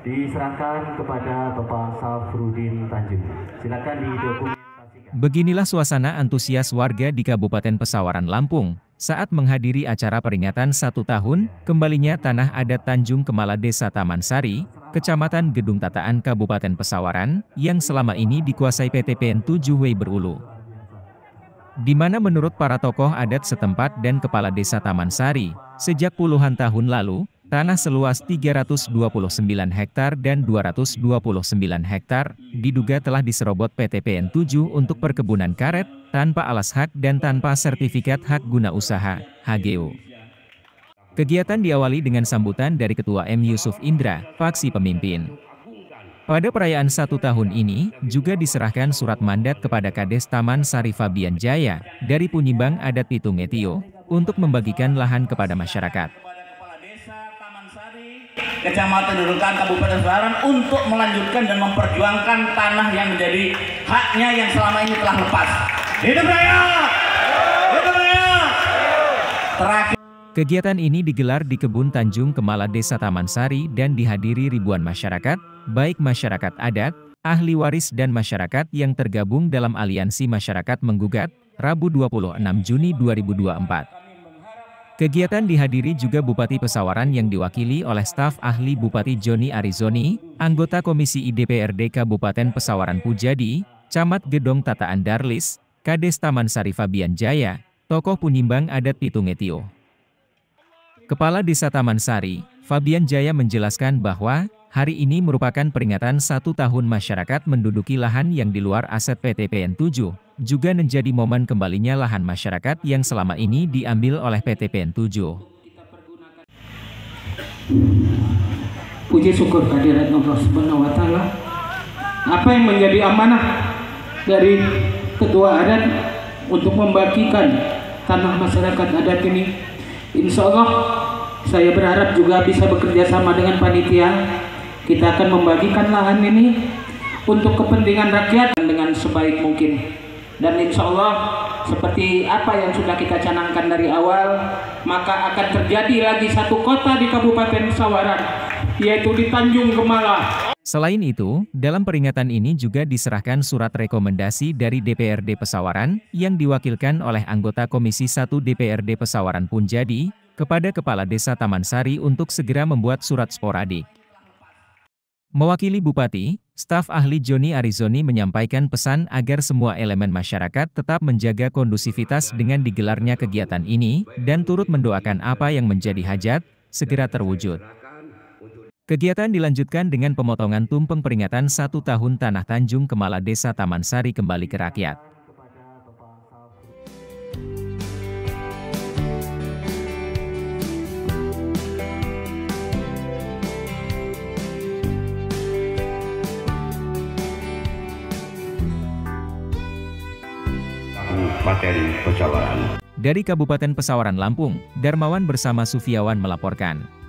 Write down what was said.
diserahkan kepada Bapak Safrudin Tanjung. Silakan didokumentasikan. Beginilah suasana antusias warga di Kabupaten Pesawaran Lampung saat menghadiri acara peringatan satu tahun kembalinya tanah adat Tanjung Kemala Desa Taman Sari, Kecamatan Gedung Tataan Kabupaten Pesawaran, yang selama ini dikuasai PT PN 7W Berulu. Di mana menurut para tokoh adat setempat dan kepala desa Taman Sari, sejak puluhan tahun lalu, Tanah seluas 329 hektar dan 229 hektar diduga telah diserobot PT PN 7 untuk perkebunan karet tanpa alas hak dan tanpa sertifikat hak guna usaha (HGU). Kegiatan diawali dengan sambutan dari Ketua M. Yusuf Indra, faksi pemimpin. Pada perayaan satu tahun ini, juga diserahkan surat mandat kepada Kades Taman Sari Fabian Jaya dari Punyimbang Adat Pitung Etio untuk membagikan lahan kepada masyarakat. Kecamatan Dudukan Kabupaten Semarang untuk melanjutkan dan memperjuangkan tanah yang menjadi haknya yang selama ini telah lepas. Hidup raya! Hidup raya! Terakhir Kegiatan ini digelar di Kebun Tanjung Kemala Desa Taman Sari dan dihadiri ribuan masyarakat, baik masyarakat adat, ahli waris dan masyarakat yang tergabung dalam Aliansi Masyarakat Menggugat, Rabu 26 Juni 2024. Kegiatan dihadiri juga Bupati Pesawaran yang diwakili oleh staf ahli Bupati Joni Arizoni, anggota Komisi IDPRD Kabupaten Pesawaran Pujadi, Camat Gedong Tataan Darlis, Kades Taman Sari Fabian Jaya, tokoh Punimbang Adat Pitung Etio. Kepala Desa Taman Sari, Fabian Jaya menjelaskan bahwa, hari ini merupakan peringatan satu tahun masyarakat menduduki lahan yang di luar aset PT PN 7, juga menjadi momen kembalinya lahan masyarakat yang selama ini diambil oleh PT PN 7. Puji syukur kehadirat Allah Subhanahu wa taala. Apa yang menjadi amanah dari ketua adat untuk membagikan tanah masyarakat adat ini? Insya Allah saya berharap juga bisa bekerja sama dengan panitia. Kita akan membagikan lahan ini untuk kepentingan rakyat dengan sebaik mungkin dan insya Allah seperti apa yang sudah kita canangkan dari awal maka akan terjadi lagi satu kota di Kabupaten Sawaran yaitu di Tanjung Gemala Selain itu, dalam peringatan ini juga diserahkan surat rekomendasi dari DPRD Pesawaran yang diwakilkan oleh anggota Komisi 1 DPRD Pesawaran Punjadi kepada Kepala Desa Taman Sari untuk segera membuat surat sporadik. Mewakili Bupati, staf ahli Joni Arizoni menyampaikan pesan agar semua elemen masyarakat tetap menjaga kondusivitas dengan digelarnya kegiatan ini, dan turut mendoakan apa yang menjadi hajat, segera terwujud. Kegiatan dilanjutkan dengan pemotongan tumpeng peringatan satu tahun Tanah Tanjung Kemala Desa Taman Sari kembali ke rakyat. Materi Pesawaran. Dari Kabupaten Pesawaran Lampung, Darmawan bersama Sufiawan melaporkan.